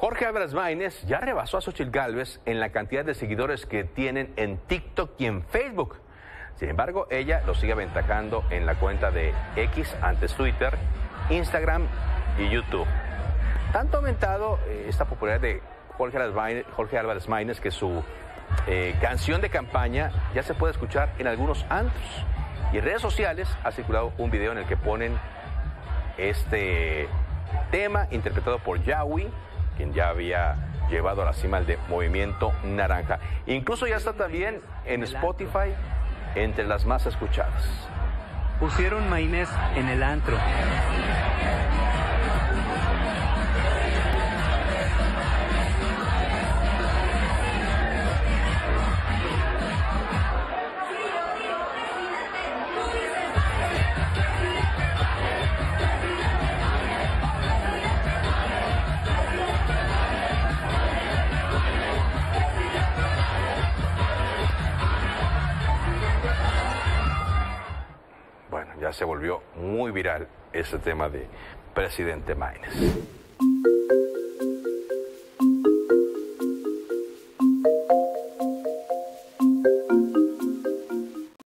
Jorge Álvarez Maínez ya rebasó a Xochitl Gálvez en la cantidad de seguidores que tienen en TikTok y en Facebook. Sin embargo, ella lo sigue aventajando en la cuenta de X, antes Twitter, Instagram y YouTube. Tanto ha aumentado eh, esta popularidad de Jorge Álvarez Maínez, que su eh, canción de campaña ya se puede escuchar en algunos antros. Y en redes sociales ha circulado un video en el que ponen este tema interpretado por Yawi, quien ya había llevado a la cima el de Movimiento Naranja. Incluso ya está también en Spotify entre las más escuchadas. Pusieron Maínez en el antro. Se volvió muy viral ese tema de presidente Maínez.